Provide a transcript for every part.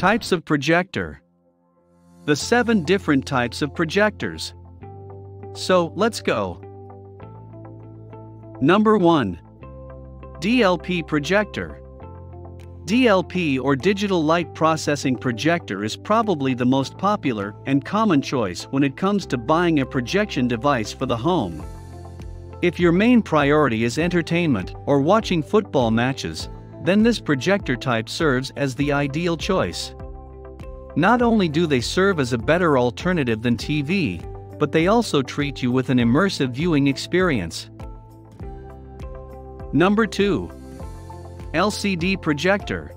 Types of projector. The seven different types of projectors. So, let's go. Number 1. DLP projector. DLP or Digital Light Processing Projector is probably the most popular and common choice when it comes to buying a projection device for the home. If your main priority is entertainment or watching football matches, then this projector type serves as the ideal choice. Not only do they serve as a better alternative than TV, but they also treat you with an immersive viewing experience. Number 2. LCD Projector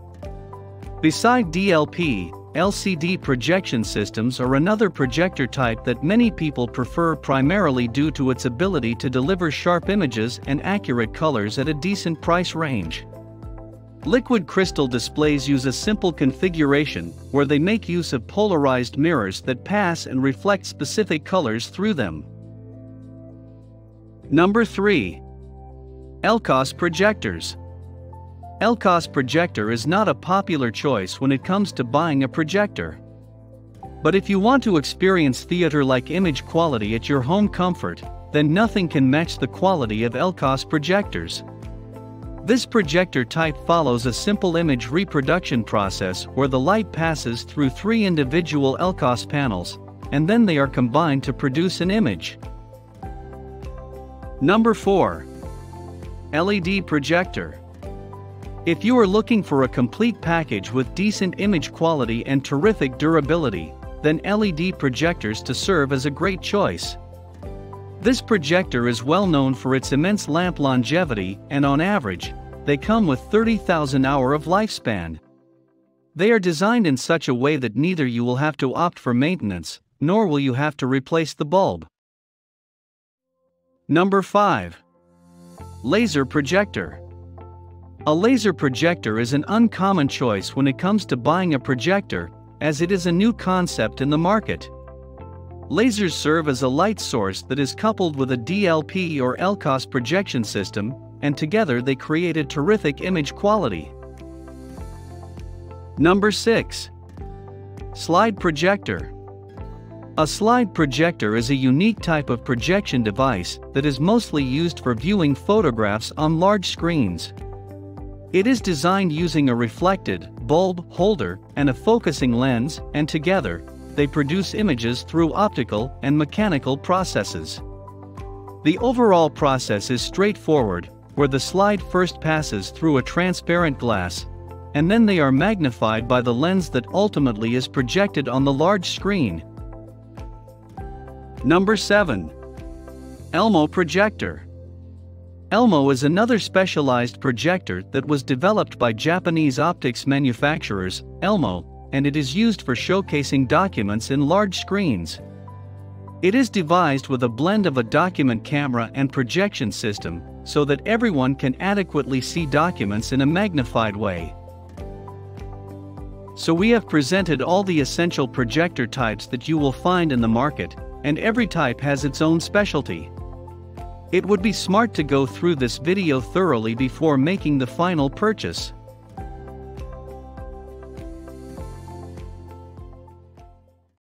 Beside DLP, LCD projection systems are another projector type that many people prefer primarily due to its ability to deliver sharp images and accurate colors at a decent price range. Liquid crystal displays use a simple configuration where they make use of polarized mirrors that pass and reflect specific colors through them. Number 3. LCOS Projectors LCOS projector is not a popular choice when it comes to buying a projector. But if you want to experience theater-like image quality at your home comfort, then nothing can match the quality of LCOS projectors. This projector type follows a simple image reproduction process where the light passes through three individual LCOS panels, and then they are combined to produce an image. Number 4. LED Projector If you are looking for a complete package with decent image quality and terrific durability, then LED projectors to serve as a great choice. This projector is well known for its immense lamp longevity and on average, they come with 30,000 hour of lifespan. They are designed in such a way that neither you will have to opt for maintenance, nor will you have to replace the bulb. Number 5. Laser Projector A laser projector is an uncommon choice when it comes to buying a projector, as it is a new concept in the market. Lasers serve as a light source that is coupled with a DLP or LCOS projection system, and together they create a terrific image quality. Number 6. Slide Projector A slide projector is a unique type of projection device that is mostly used for viewing photographs on large screens. It is designed using a reflected, bulb holder, and a focusing lens, and together, they produce images through optical and mechanical processes. The overall process is straightforward, where the slide first passes through a transparent glass, and then they are magnified by the lens that ultimately is projected on the large screen. Number 7. Elmo Projector Elmo is another specialized projector that was developed by Japanese optics manufacturers, Elmo, and it is used for showcasing documents in large screens. It is devised with a blend of a document camera and projection system, so that everyone can adequately see documents in a magnified way. So we have presented all the essential projector types that you will find in the market, and every type has its own specialty. It would be smart to go through this video thoroughly before making the final purchase.